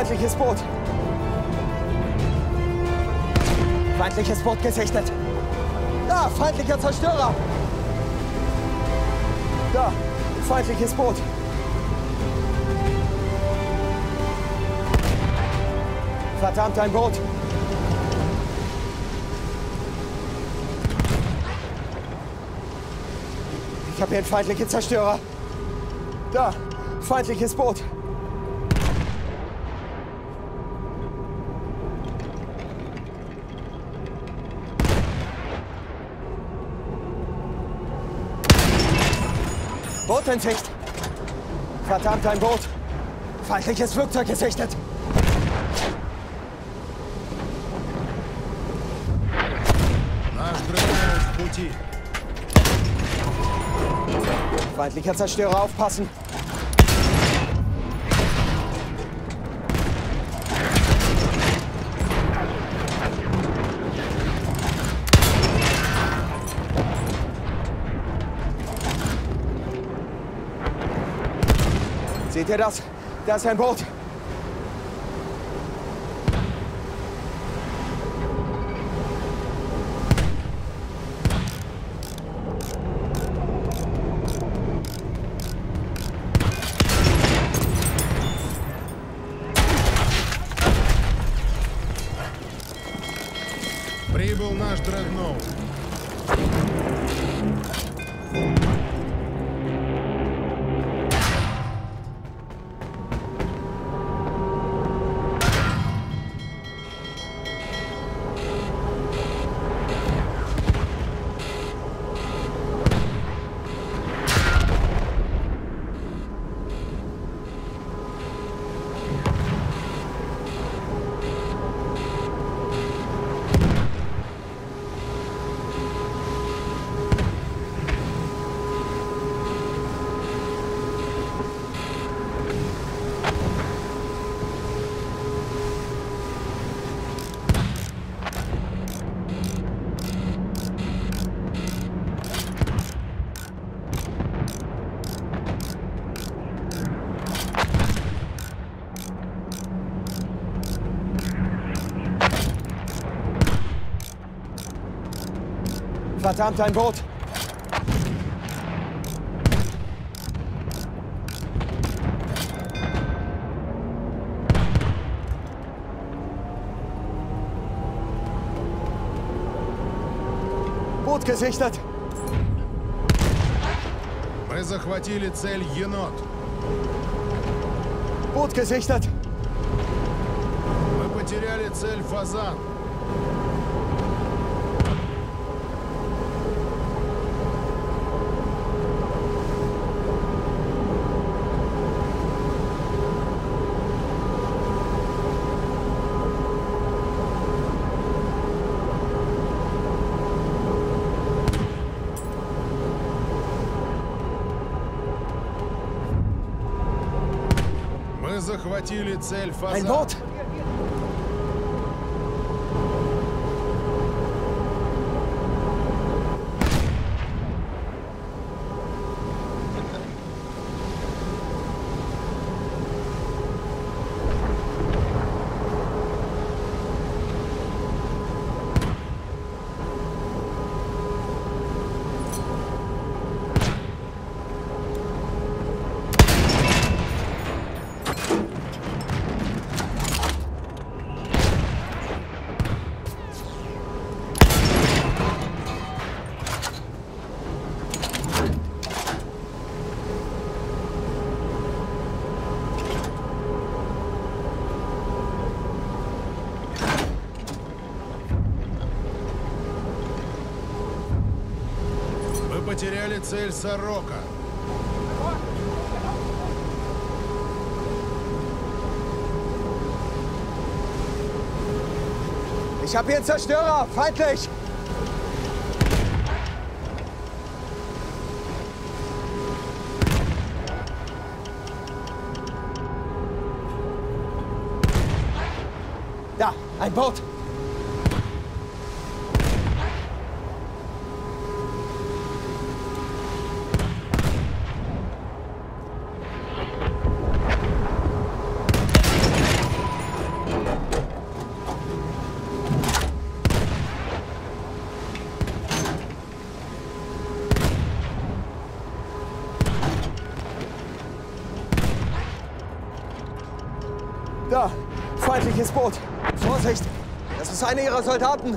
Feindliches Boot. Feindliches Boot gesichtet. Da, feindlicher Zerstörer. Da, feindliches Boot. Verdammt, ein Boot. Ich habe hier einen feindlichen Zerstörer. Da, feindliches Boot. Boot in Sicht. Verdammt, ein Boot. Feindliches Flugzeug gesichtet. Feindlicher Zerstörer aufpassen. Seht ihr das? Da ist ein Boot. Verdammt, ein Boot. Boot gesichtet. Мы захватили цель енот. Boot gesichtet. Мы потеряли цель фазан. Мы захватили цель фазан. Ein Boot. потеряли цель Сорока. Ich habe hier einen Zerstörer. Feindlich. Da, ein Boot. feindliches Boot. Vorsicht! Das ist einer ihrer Soldaten.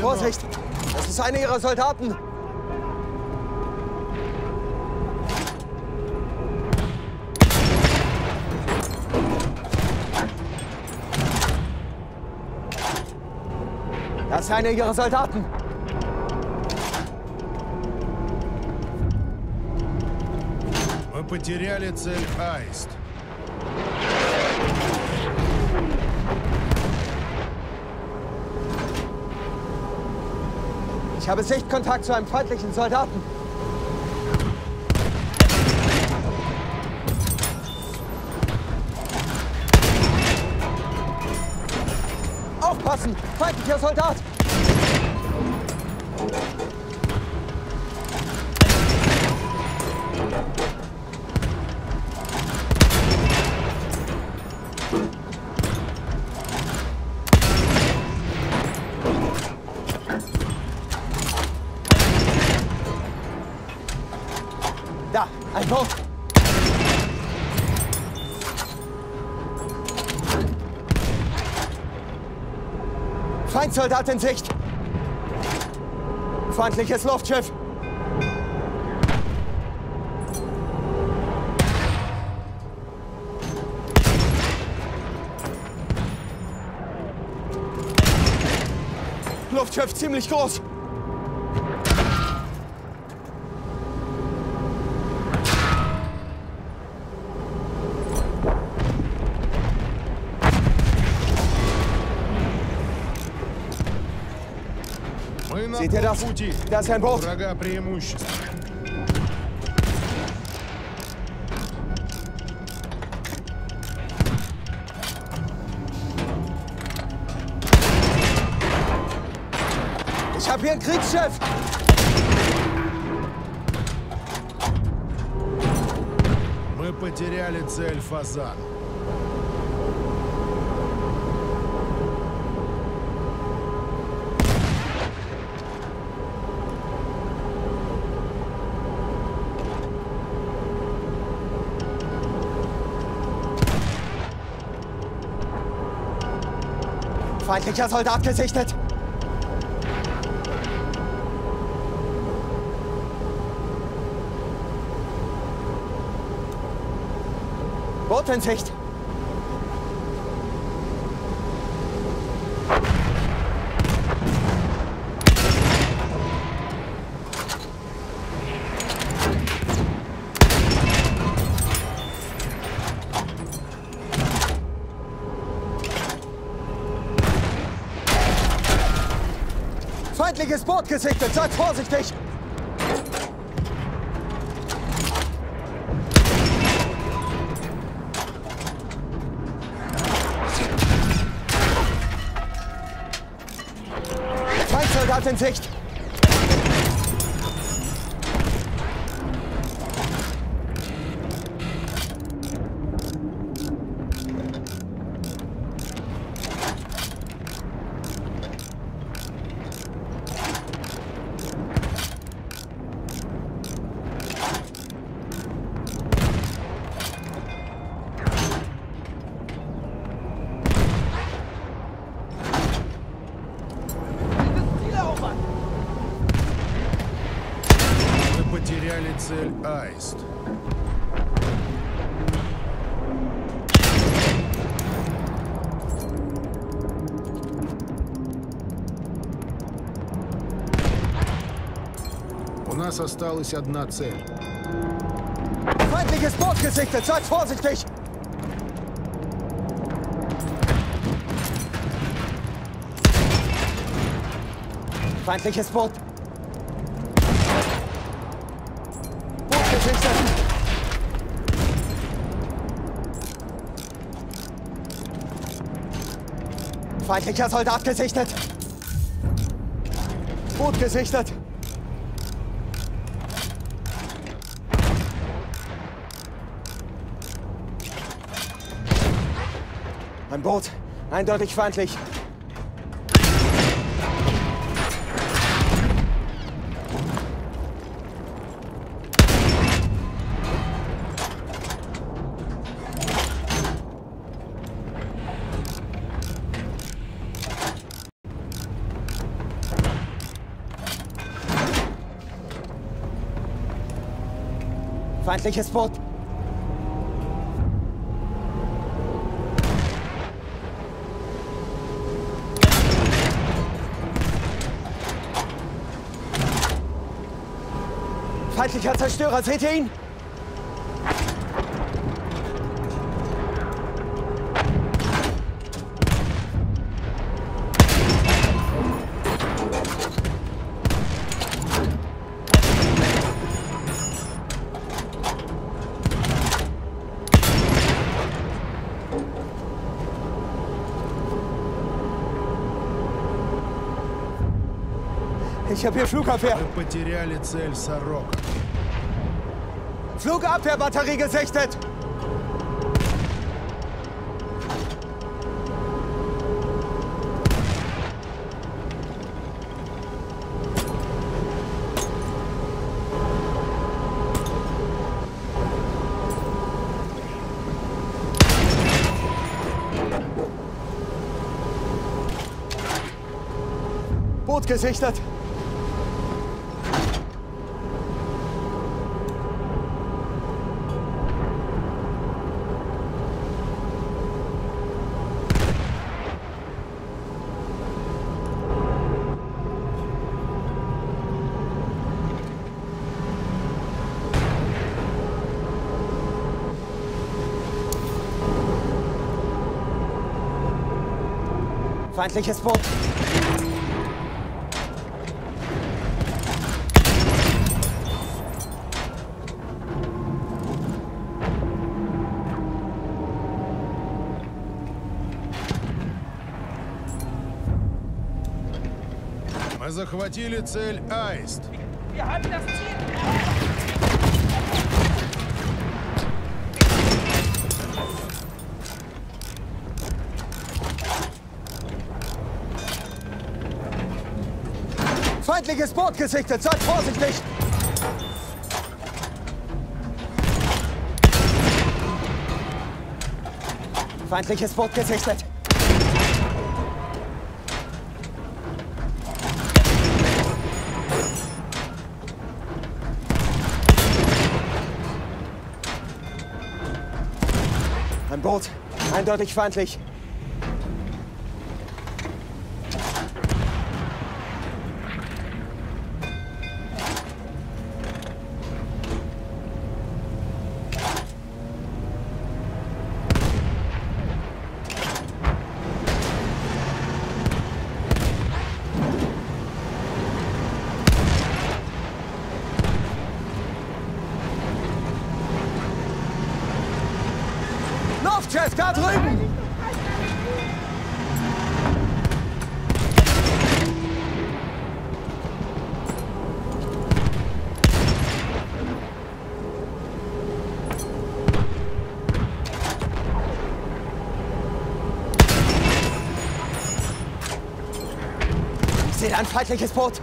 Vorsicht! Das ist einer ihrer Soldaten! ist einer ihrer Soldaten. Мы потеряли цель Аист. Ich habe Sichtkontakt zu einem feindlichen Soldaten. Aufpassen! Feindlicher Soldat! Da, ein Boot! Feindsoldat in Sicht! Feindliches Luftschiff! Luftschiff ziemlich groß! Ein У Boot! врага преимущество. Ich habe hier ein Kriegsschiff! Мы потеряли цель Фазан. Feindlicher Soldat gesichtet! Boot in Sicht! Feindliches Boot gesichtet! Seid vorsichtig! Feindsoldat in Sicht! нас осталась одна цель. Feindliches Boot gesichtet! Seid vorsichtig! Feindliches Boot! Boot gesichtet! Feindlicher Soldat gesichtet! Boot gesichtet! Ein Boot. Eindeutig feindlich. Feindliches Boot. Feindlicher Zerstörer, seht ihr ihn? Ich habe hier Flugabwehr. Мы потеряли цель Сорока. Flugabwehrbatterie gesichtet. Boot gesichtet. Feindliches Boot. Мы захватили цель Аист. Wir haben das Ziel. Feindliches Boot gesichtet. Seid vorsichtig. Feindliches Boot gesichtet. Ein Boot. Eindeutig feindlich. Luftschiff da drüben! Ein feindliches Boot.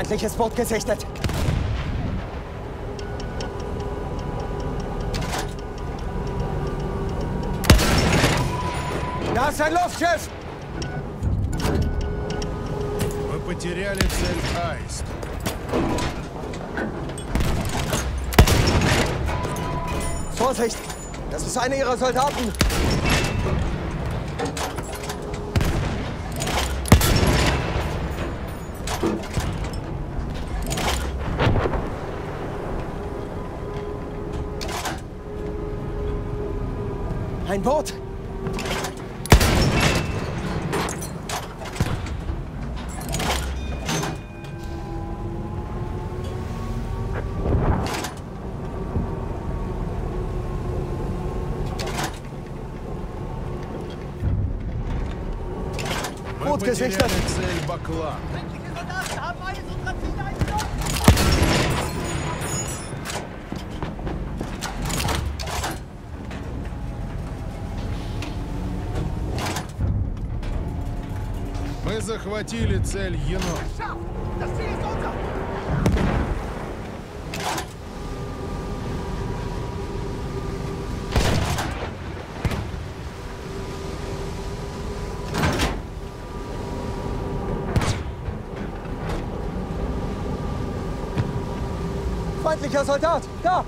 Feindliches Boot gesichtet. Da ist ein Luftschiff! Мы потеряли цель Аист. Vorsicht! Das ist einer ihrer Soldaten! Ein Boot! Boot gesichtet! Цель Баклан. Захватили цель енот. Feindlicher Soldat! Da!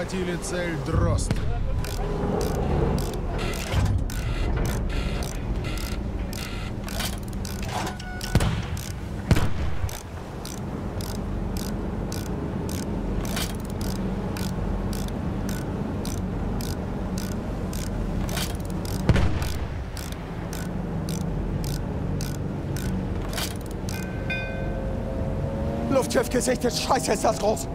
захватили цель Дрозд. Luftschiff gesichtet! Scheiße, ist das groß!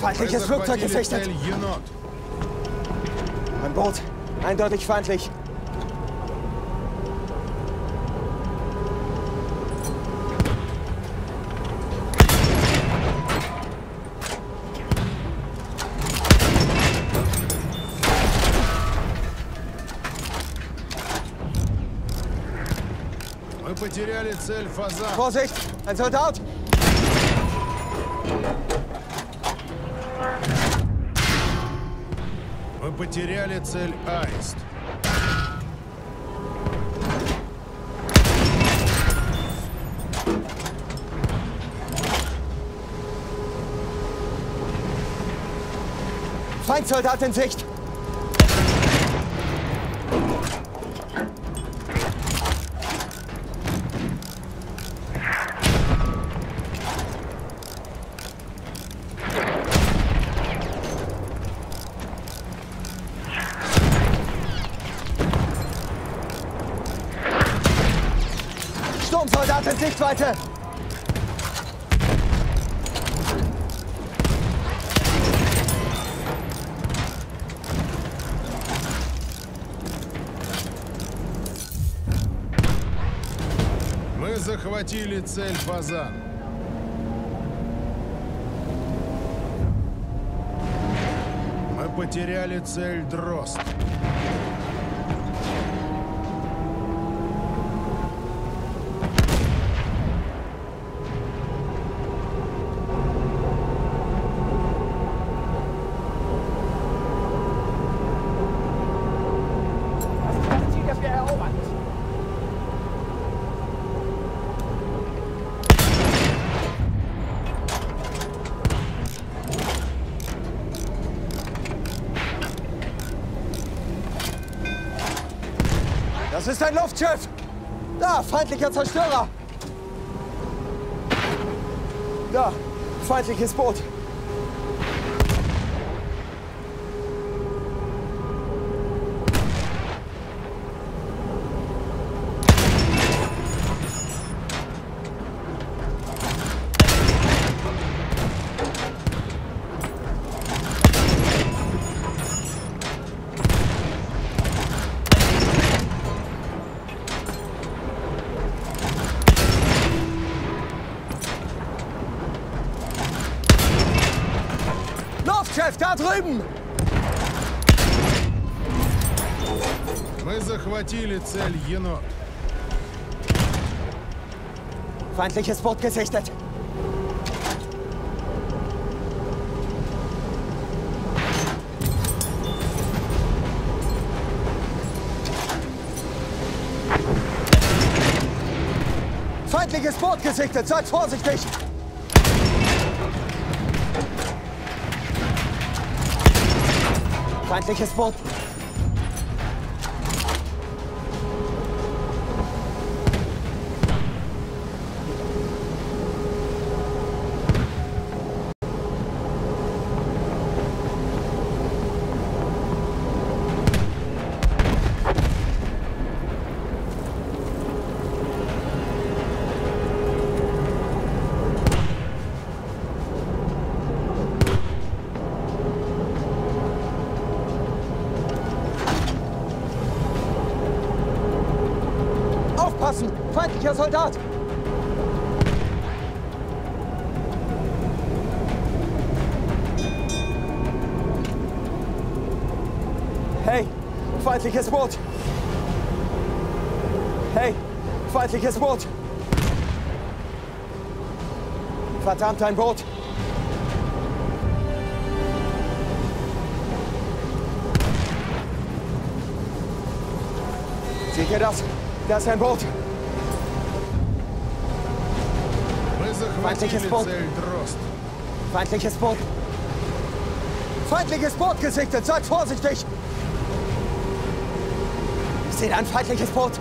Feindliches Flugzeug gesichtet. Ein Boot. Eindeutig feindlich. Vorsicht! Ein Soldat! потеряли цель Аист. Feindsoldat in Sicht! Sichtweite! Мы захватили цель Фазан. Мы потеряли цель Дрозд. Ist ein Luftschiff! Da, feindlicher Zerstörer! Da, feindliches Boot! drüben! Мы захватили цель Енот. Feindliches Boot gesichtet. Feindliches Boot gesichtet, seid vorsichtig! Feindliches Boot. Feindlicher Soldat! Hey, feindliches Boot! Hey, feindliches Boot! Verdammt, ein Boot! Seht ihr das? Da ist ein Boot! Feindliches Boot. Feindliches Boot. Feindliches Boot gesichtet. Seid vorsichtig. Ich sehe ein feindliches Boot.